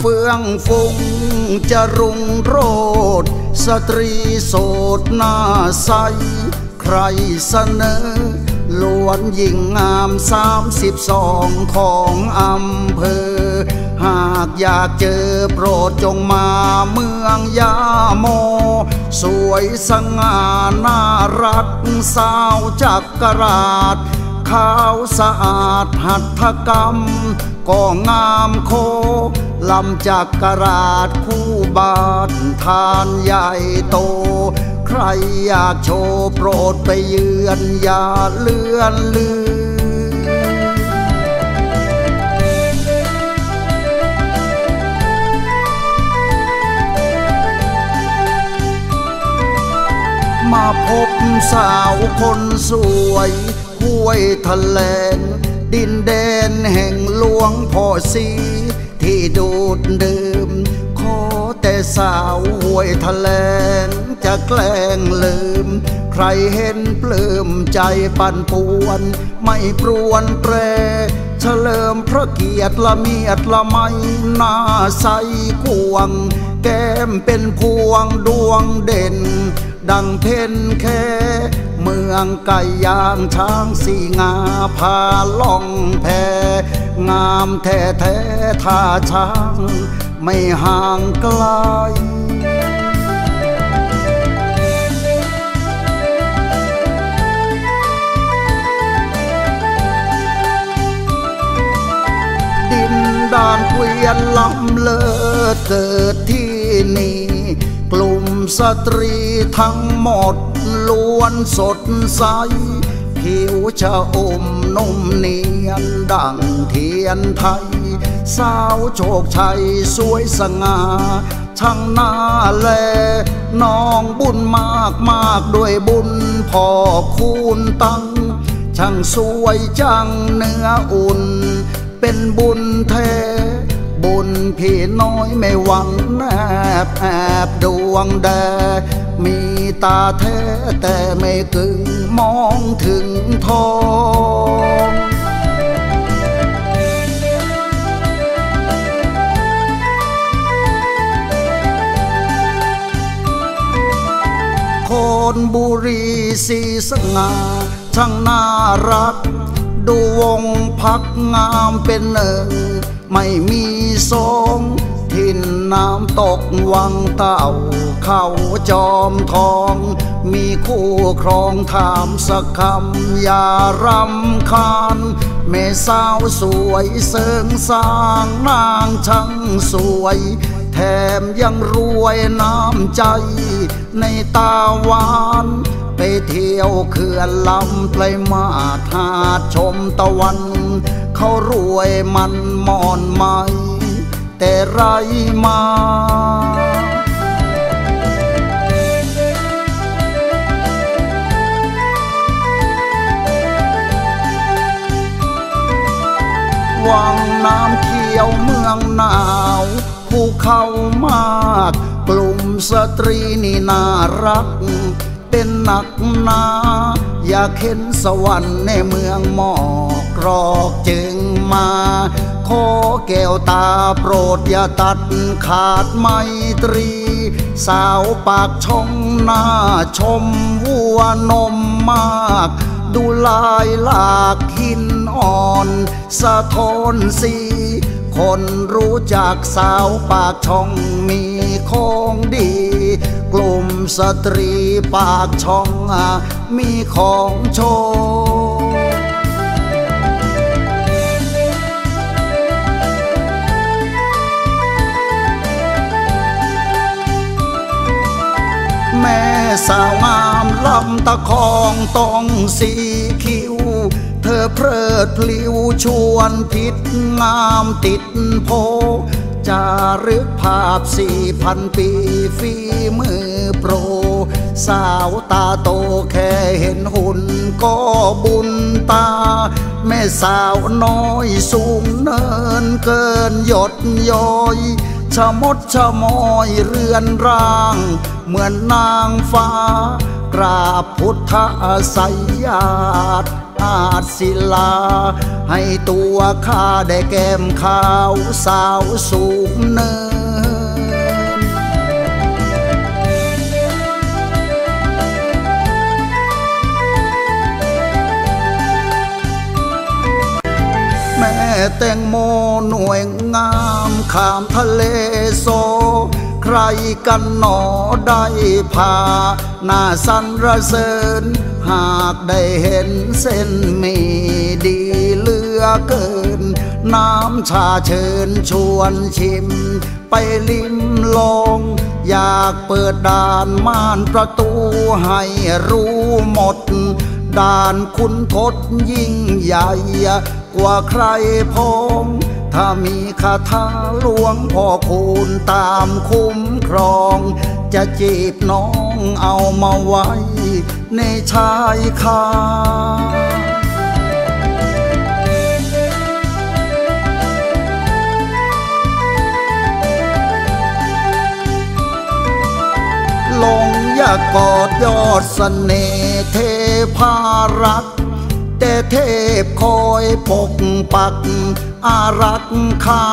เมืองเฟืองฟุ้งจะรุ่งโรด สตรีโสดหน้าใส ใครเสนอล้วนยิ่งงามสามสิบสองของอำเภอ หากอยากเจอโปรดจงมาเมืองยาโม สวยสง่าน่ารักสาวจักกราดขาวสะอาดหัตถกรรม ก็งามโคลำจากกราดคู่บาททานใหญ่โต ใครอยากโชว์โปรดไปเยือนอย่าเลือนลืมมาพบสาวคนสวยห้วยทะเลงดินแดนแห่ง ลวงพ่อสีที่ดูดดื่ม ขอแต่สาวหวยทะเลงจะแกล้งลืม ใครเห็นปลื้มใจปั่นป่วน ไม่ปรวนแปรเฉลิมพระเกียรติละเมียดละไมหน้าใสกวง แก้มเป็นพวงดวงเด่น ดังเพนแค่ เมืองไก่ยางช้างสีงาพาล่องแพงามแท้แท้ท่าช้าง ไม่ห่างไกลดินดานเกวียนลำเลิศเกิดที่นี่ กลุ่มสตรีทั้งหมด ล้วนสดใส ผิวจะอมนุ่มเนียนดังเทียนไทย สาวโชคชัยสวยสง่าช่างหน้าแล น้องบุญมากมากด้วยบุญพ่อคูณตั้ง ช่างสวยจังเนื้ออุ่น เป็นบุญแท้ บุญพี่น้อยไม่หวังแนบแอบดวงแดมีตาแท้แต่ไม่กึ่งมองถึงทองคนบุรีสีสง่าช่างน่ารัก ดูวงพักงามเป็นหนึ่ง ไม่มีสองทินน้ำตกวังเต่า เข้าจอมทอง มีคู่ครองถามสักคำอย่ารำคาญแม่สาวสวยเสริงสร้างนางช่างสวย แถมยังรวยน้ำใจ ในตาหวานไปเที่ยวเขื่อนลำไพลมาทาดชมตะวัน เขารวยมันมอนไหม แต่ไรมาวังน้ำเขียวเมืองหนาวภูเขามากกลุ่มสตรีนี่น่ารัก เป็นหนักหนา อยากเห็นสวรรค์ในเมืองหมอก รอกจึงมา ขอแก้วตาโปรดอย่าตัดขาดไมตรี สาวปากช่องหน้าชมวัวนมมากดูลายหลากหินอ่อน สะท้อนสีคนรู้จักสาวปากช่องมีของดี กลุ่มสตรีปากช่องมีของโชว์ สาวงามลำตะคองต้องสีคิว เธอเพลิดพลิวชวนพิษงามติดโพจารึกภาพสี่พันปีฝีมือโปร สาวตาโตแค่เห็นหุ่นก็บุญตา แม่สาวน้อยสูงเนินเกินหยดย้อย ชะมดชะมอยเรือนร่าง เหมือนนางฟ้า กราบพุทธศัยญาติศิลา ให้ตัวข้าได้แก้มขาวสาวสูงเนิน แม่แตงโมหน่วยงามข้ามทะเลโซ ใครกันหนอได้พาหน้าสันระเสริญ หากได้เห็นเส้นมีดีเลือเกิน น้ำชาเชิญชวนชิม ไปลิมลองอยากเปิดด่านม่านประตูให้รู้หมด ด่านคุณทศยิ่งใหญ่ กว่าใครพองถ้ามีคาถาหลวงพ่อคูณตามคุ้มครอง จะจีบน้องเอามาไว้ ในชายคาลงอย่ากอดยอดสเสน่ห์เทพารัก เทพคอยปกปัก อารักขา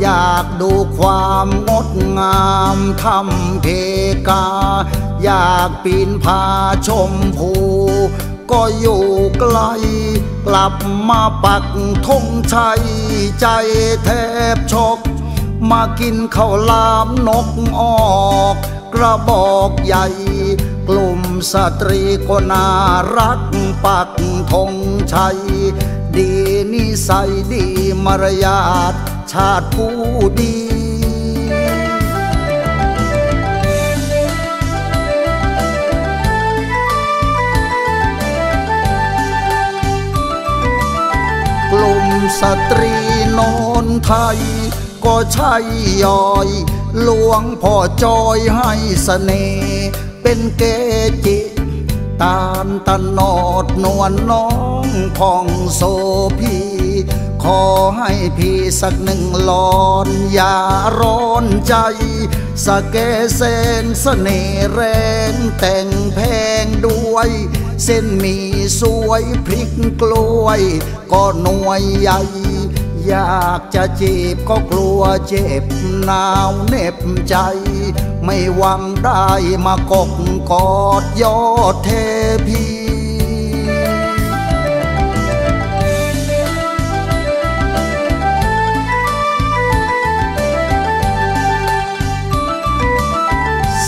อยากดูความงดงามทำเพกา อยากปีนผาชมภูก็อยู่ไกล กลับมาปักธงชัยใจแทบชก มากินข้าวลามนกออก กระบอกใหญ่ กลุ่มสตรีก็น่ารักปักธงชัย ดีนิสัยดีมารยาทชาติผู้ดีกลุ่มสตรีโนนไทย ก็ใช่ย่อย หลวงพ่อจอยให้สเสน่ห์ เป็นเกจิ ตานตนอดนวลน้องพองโซพีขอให้พี่สักหนึ่งหลอนอย่าร้อนใจสะเกเส้นเสน่ห์แรงแต่งแพงด้วย เส้นมีสวยพริกกล้วย ก็หน่วยใหญ่ อยากจะจีบก็กลัวเจ็บหนาวเน็บใจ ไม่หวังได้มากกกอดยอดเทพี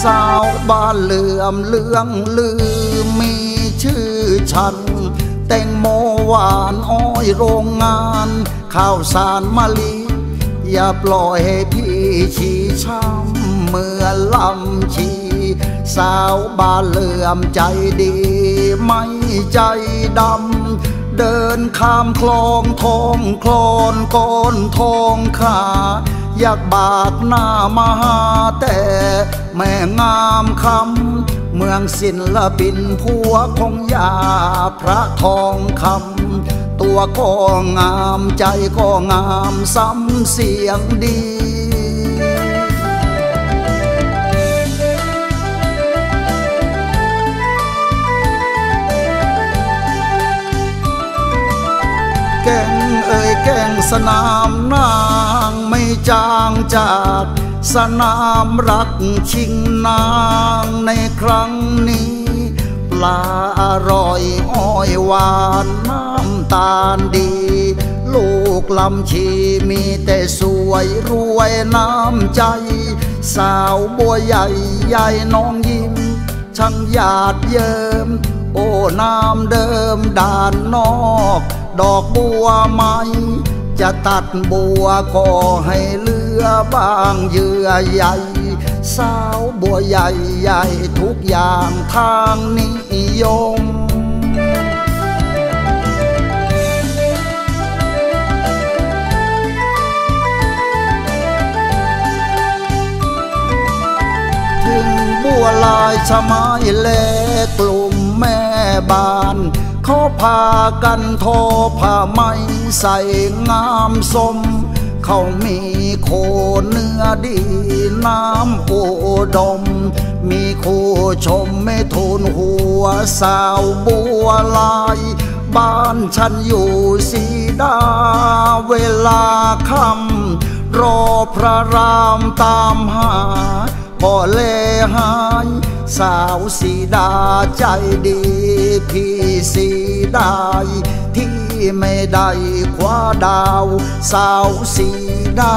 สาวบ้านเหลื่อมเลืองลือมีชื่อฉัน หวานอ้อยโรงงาน ข้าวสารมะลิ อย่าปล่อยให้พี่ชี้ช้ำเมื่อลำชี สาวบ้านเหลื่อมใจดี ไม่ใจดำ เดินข้ามคลองทองคลอนก้อนทองขาอยากบากหน้ามาหาแต่แม่งามคำ เมืองศิลปินผัวของยาพระทองคำตัวก็งามใจก็งามซ้ำเสียงดีแก่งเอ่ยแก่งสนามนางไม่จางจาก สนามรักชิงนางในครั้งนี้ ปลาอร่อยอ้อยหวานน้ำตาลดี ลูกลำชีมีแต่สวยรวยน้ำใจ สาวบัวใหญ่ใหญ่น้องยิ้มช่างหยาดเยิมโอ้น้ำเดิมด่านนอก ดอกบัวไหมจะตัดบัวก็ให้เลือ บางเยื่อใหญ่สาวบัวใหญ่ใหญ่ทุกอย่างทางนิยมถึงบัวลายชะไม้และกลุ่มแม่บ้านเขาพากันทอผ้าไหมใส่งามสม เขามีโคเนื้อดีน้ำอุดม มีคู่ชมไม่ทูนหัวสาวบัวลาย บ้านฉันอยู่สีดาเวลาค่ำรอพระรามตามหาก็เลหาย สาวสีดาใจดี พี่สีดาที่ ไม่ได้คว้าดาว สาวสีดา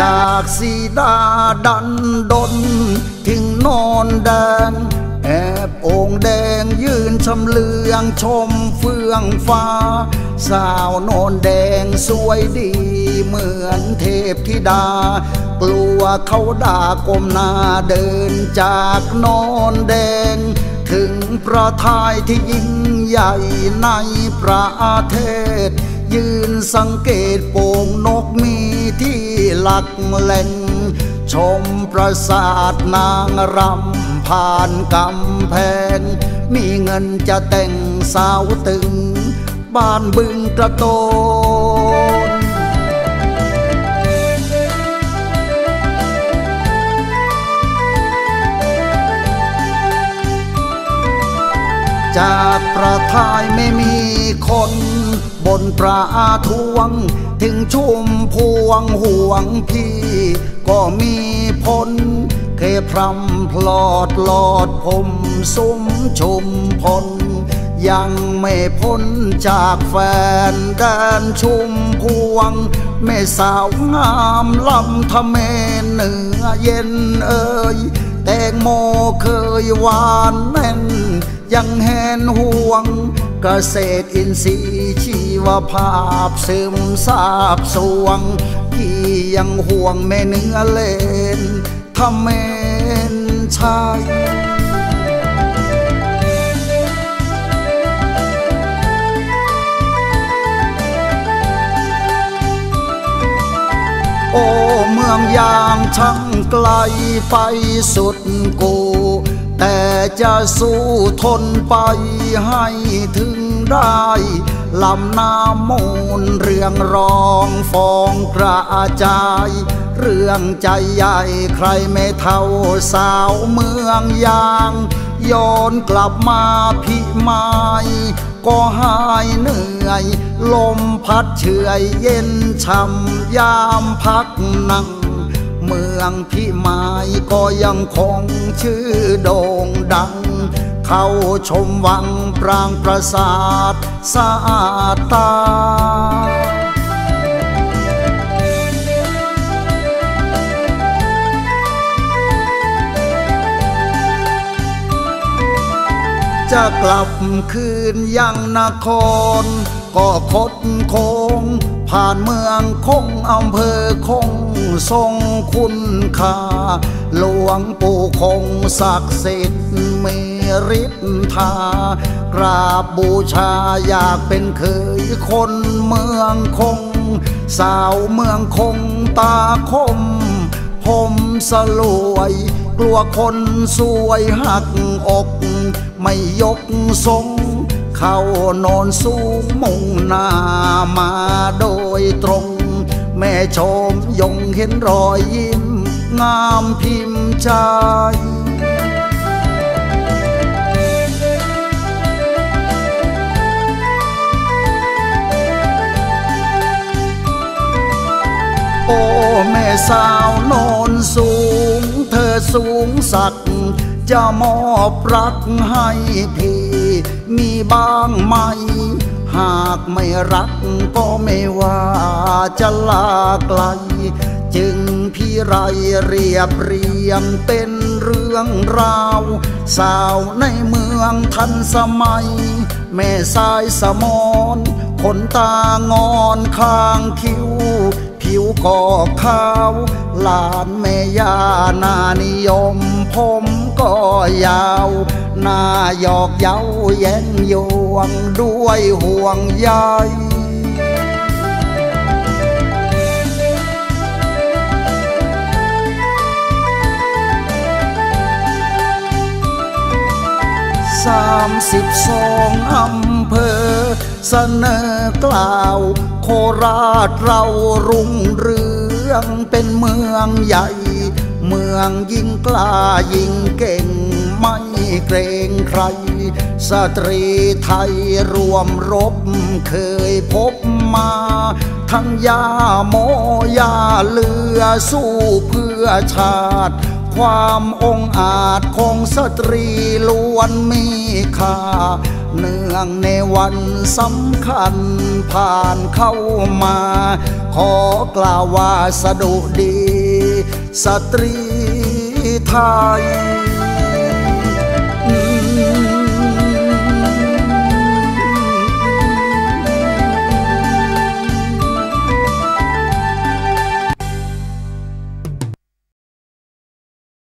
จากสีดาดันดนถึงนอนแดง แอบองแดงยืนชำเลืองชมเฟื่องฟ้า สาวนนแดงสวยดีเหมือนเทพธิดา กลัวเขาด่ากลมหน้าเดินจากนนแดง ถึงประทายที่ยิ่งใหญ่ในประเทศ ยืนสังเกตโป่งนกมีที่หลักแหล่ง ชมปราสาทนางรำผ่านกำแพง มีเงินจะแต่งสาวตึง บ้านบึงกระโตนจากประทายไม่มีคน บนปราทวง ถึงชุ่มพวงห่วงพี่ ก็มีพลเคพรำพลอดหลอดผมซุ้มชุมพล ยังไม่พ้นจากแฟนแดนชุมพวง แม่สาวงามลำทะเมนเหนือเย็นเอ่ยแตงโมเคยหวานแน่น ยังแหนห่วงเกษตรอินทรีย์ชีวภาพซึมซาบสวง ที่ยังห่วงแม่เนื้อเลนทำเมนชาย โอ้เมืองยางช่างไกลไปสุดกู แต่จะสู้ทนไปให้ถึงได้ลำน้ำมูลเรื่องรองฟองกระจาย เรื่องใจใหญ่ใครไม่เท่าสาวเมืองยาง ย้อนกลับมาพิมายก็หายเหนื่อย ลมพัดเฉยเย็นช่ำยามพักนั่ง เมืองพิมายก็ยังคงชื่อโด่งดัง เข้าชมวังปรางปราสาทสะอาดตา จะกลับคืนยังนคร ก็คดโคงผ่านเมืองคงอำเภอคงทรงคุณค่า หลวงปู่คงศักดิ์สิทธิ์มีฤทธากราบบูชาอยากเป็นเคยคนเมืองคง สาวเมืองคงตาคม ผมสลวย กลัวคนสวยหักอก ไม่ยกทรง เข้านอนสูงมุ่งหน้ามาโดยตรง แม่ชมยงเห็นรอยยิ้ม งามพิมพ์ใจโอ้ แม่สาวโนนสูง เธอสูงสัก จะมอบรักให้พี่ มีบ้างไหม หากไม่รักก็ไม่ว่าจะลาไกล จึงพี่ไรเรียบเรียงเป็นเรื่องราว สาวในเมืองทันสมัย แม่สายสมอนขนตางอนข้างคิ้ว ผิวก็ขาว หลานแม่ย่านานิยมผม ก็ยาวหน้าหยอกเย้าแย้งยวงด้วยห่วงใยสามสิบสองอำเภอ เสนอกล่าว โคราชเรารุ่งเรืองเป็นเมืองใหญ่ เมืองยิ่งกล้ายิ่งเก่ง ไม่เกรงใคร สตรีไทยรวมรบเคยพบมา ทั้งยาโมยาเลือสู้เพื่อชาติความองอาจของสตรีล้วนมีค่า เนื่องในวันสำคัญผ่านเข้ามา ขอกล่าวว่าสะดุดี សត្រីថៃ